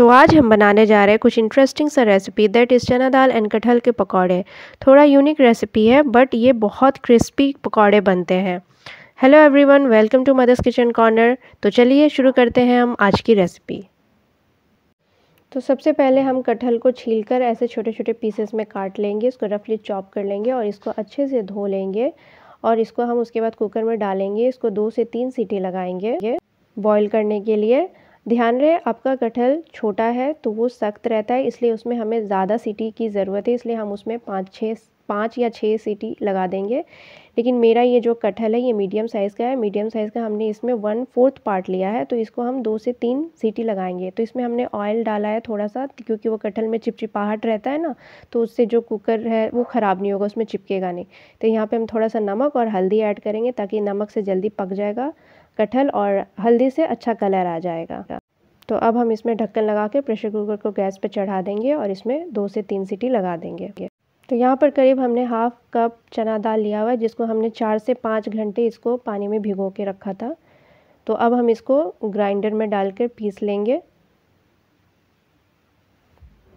तो आज हम बनाने जा रहे हैं कुछ इंटरेस्टिंग सा रेसिपी दैट इज़ चना दाल एंड कटहल के पकौड़े। थोड़ा यूनिक रेसिपी है बट ये बहुत क्रिस्पी पकौड़े बनते हैं। Hello everyone welcome to mother's kitchen corner तो चलिए शुरू करते हैं हम आज की रेसिपी तो सबसे पहले हम कटहल को छीलकर ऐसे छोटे छोटे पीसेस में काट लेंगे इसको रफली चॉप कर लेंगे और इसको अच्छे से धो लेंगे और इसको हम उसके बाद कुकर में डालेंगे। इसको दो से तीन सीटी लगाएँगे बॉईल करने के लिए ध्यान रहे, आपका कटहल छोटा है तो वो सख्त रहता है, इसलिए उसमें हमें ज़्यादा सीटी की ज़रूरत है, इसलिए हम उसमें पाँच, छः, पाँच या छः सीटी लगा देंगे। लेकिन मेरा ये जो कटहल है, ये मीडियम साइज़ का है, मीडियम साइज़ का हमने इसमें वन फोर्थ पार्ट लिया है तो इसको हम दो से तीन सीटी लगाएँगे। तो इसमें हमने ऑयल डाला है थोड़ा सा क्योंकि वो कटहल में चिपचिपाहट रहता है ना तो उससे जो कुकर है, वो ख़राब नहीं होगा, उसमें चिपकेगा नहीं। तो यहाँ पर हम थोड़ा सा नमक और हल्दी ऐड करेंगे, ताकि नमक से जल्दी पक जाएगा। कटहल और हल्दी से अच्छा कलर आ जाएगा। तो अब हम इसमें ढक्कन लगा के प्रेशर कुकर को गैस पर चढ़ा देंगे और इसमें दो से तीन सीटी लगा देंगे। तो यहाँ पर करीब हमने हाफ़ कप चना दाल लिया हुआ है, जिसको हमने चार से पाँच घंटे इसको पानी में भिगो के रखा था। तो अब हम इसको ग्राइंडर में डालकर पीस लेंगे।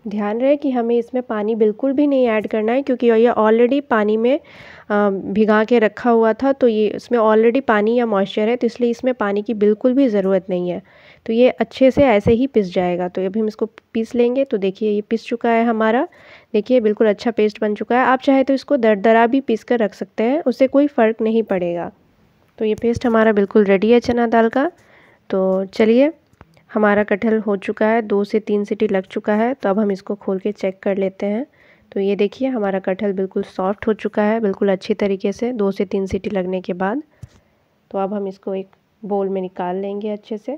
ध्यान रहे कि हमें इसमें पानी बिल्कुल भी नहीं ऐड करना है, क्योंकि ये ऑलरेडी पानी में भिगा के रखा हुआ था तो ये इसमें ऑलरेडी पानी या मॉइस्चर है तो इसलिए इसमें पानी की बिल्कुल भी ज़रूरत नहीं है। तो ये अच्छे से ऐसे ही पिस जाएगा। तो अभी हम इसको पीस लेंगे तो देखिए ये पिस चुका है हमारा। देखिए, बिल्कुल अच्छा पेस्ट बन चुका है। आप चाहे तो इसको दर भी पीस कर रख सकते हैं, उससे कोई फ़र्क नहीं पड़ेगा। तो ये पेस्ट हमारा बिल्कुल रेडी है चना दाल का। तो चलिए हमारा कटहल हो चुका है, दो से तीन सीटी लग चुका है तो अब हम इसको खोल के चेक कर लेते हैं। तो ये देखिए, हमारा कटहल बिल्कुल सॉफ्ट हो चुका है, बिल्कुल अच्छी तरीके से, दो से तीन सीटी लगने के बाद। तो अब हम इसको एक बोल में निकाल लेंगे अच्छे से।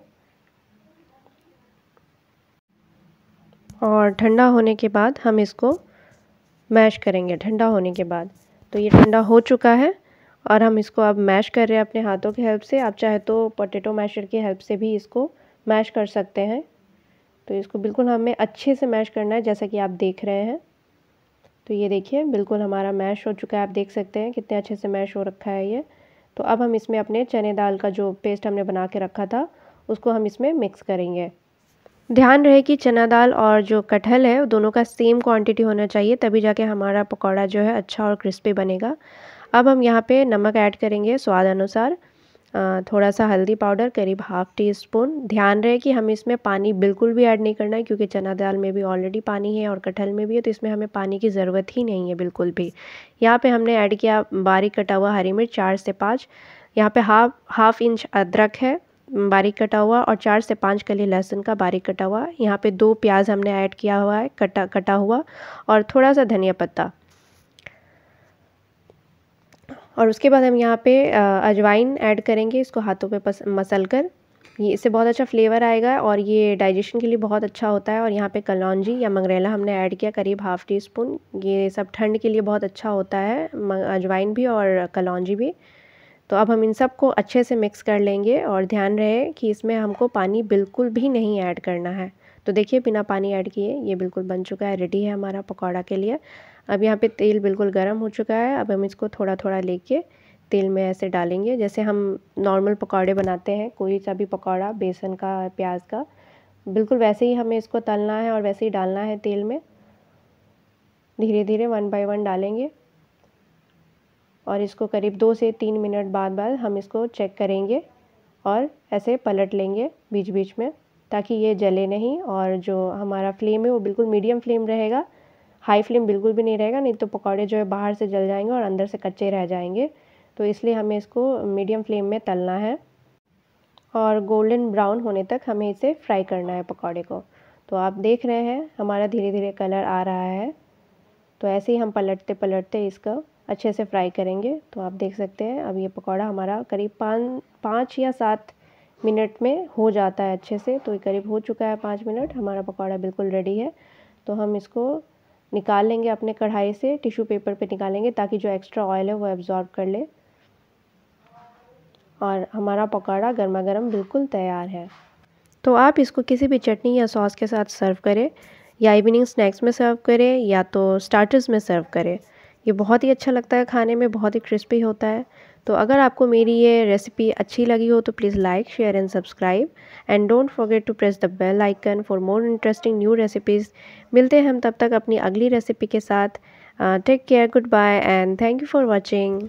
और ठंडा होने के बाद हम इसको मैश करेंगे, ठंडा होने के बाद। तो ये ठंडा हो चुका है, और हम इसको अब मैश कर रहे हैं अपने हाथों की हेल्प से। आप चाहे तो पोटैटो मैशर की हेल्प से भी इसको मैश कर सकते हैं। तो इसको बिल्कुल हमें अच्छे से मैश करना है, जैसा कि आप देख रहे हैं। तो ये देखिए, बिल्कुल हमारा मैश हो चुका है। आप देख सकते हैं कितने अच्छे से मैश हो रखा है ये। तो अब हम इसमें अपने चने दाल का जो पेस्ट हमने बना के रखा था, उसको हम इसमें मिक्स करेंगे। ध्यान रहे कि चना दाल और जो कटहल है दोनों का सेम क्वांटिटी होना चाहिए, तभी जाके हमारा पकौड़ा जो है अच्छा और क्रिस्पी बनेगा। अब हम यहाँ पे नमक ऐड करेंगे स्वाद अनुसार। थोड़ा सा हल्दी पाउडर, करीब हाफ़ टी स्पून ध्यान रहे कि हमें इसमें पानी बिल्कुल भी ऐड नहीं करना है, क्योंकि चना दाल में भी ऑलरेडी पानी है और कटहल में भी है तो इसमें हमें पानी की ज़रूरत ही नहीं है बिल्कुल भी। यहाँ पे हमने ऐड किया बारीक कटा हुआ हरी मिर्च, चार से पाँच। यहाँ पे हाफ़ हाफ़ इंच अदरक है, बारीक कटा हुआ, और चार से पाँच कली लहसुन का बारीक कटा हुआ। यहाँ पे दो प्याज हमने ऐड किया हुआ है, कटा कटा हुआ, और थोड़ा सा धनिया पत्ता। और उसके बाद हम यहाँ पे अजवाइन ऐड करेंगे, इसको हाथों पे मसल कर ये इससे बहुत अच्छा फ्लेवर आएगा और ये डाइजेशन के लिए बहुत अच्छा होता है और यहाँ पे कलौंजी या मंगरेला हमने ऐड किया करीब हाफ़ टी स्पून। ये सब ठंड के लिए बहुत अच्छा होता है अजवाइन भी और कलौजी भी। तो अब हम इन सबको अच्छे से मिक्स कर लेंगे और ध्यान रहे कि इसमें हमको पानी बिल्कुल भी नहीं ऐड करना है। तो देखिए, बिना पानी ऐड किए ये बिल्कुल बन चुका है, रेडी है हमारा पकौड़ा के लिए। अब यहाँ पे तेल बिल्कुल गर्म हो चुका है, अब हम इसको थोड़ा थोड़ा लेके तेल में ऐसे डालेंगे। जैसे हम नॉर्मल पकौड़े बनाते हैं, कोई सा भी पकौड़ा, बेसन का, प्याज का, बिल्कुल वैसे ही हमें इसको तलना है और वैसे ही डालना है तेल में। धीरे धीरे वन बाय वन डालेंगे। और इसको करीब दो से तीन मिनट बाद बाद हम इसको चेक करेंगे और ऐसे पलट लेंगे बीच बीच में। ताकि ये जले नहीं और जो हमारा फ्लेम है वो बिल्कुल मीडियम फ्लेम रहेगा। हाई फ्लेम बिल्कुल भी नहीं रहेगा, नहीं तो पकौड़े जो है बाहर से जल जाएँगे और अंदर से कच्चे रह जाएँगे। तो इसलिए हमें इसको मीडियम फ्लेम में तलना है और गोल्डन ब्राउन होने तक हमें इसे फ्राई करना है पकौड़े को। तो आप देख रहे हैं, हमारा धीरे धीरे कलर आ रहा है। तो ऐसे ही हम पलटते पलटते इसका अच्छे से फ्राई करेंगे। तो आप देख सकते हैं, अब ये पकौड़ा हमारा करीब पाँच पाँच या सात मिनट में हो जाता है अच्छे से तो करीब हो चुका है पाँच मिनट। हमारा पकौड़ा बिल्कुल रेडी है। तो हम इसको निकाल लेंगे अपने कढ़ाई से टिश्यू पेपर पे निकालेंगे ताकि जो एक्स्ट्रा ऑयल है वो एब्जॉर्ब कर ले। और हमारा पकौड़ा गर्मा गर्म बिल्कुल तैयार है। तो आप इसको किसी भी चटनी या सॉस के साथ सर्व करें, या इवनिंग स्नैक्स में सर्व करें, या तो स्टार्टर्स में सर्व करें। ये बहुत ही अच्छा लगता है खाने में, बहुत ही क्रिस्पी होता है। तो अगर आपको मेरी ये रेसिपी अच्छी लगी हो तो please like share and subscribe and don't forget to press the bell icon for more interesting new recipes मिलते हैं हम तब तक अपनी अगली रेसिपी के साथ. Take care good bye and thank you for watching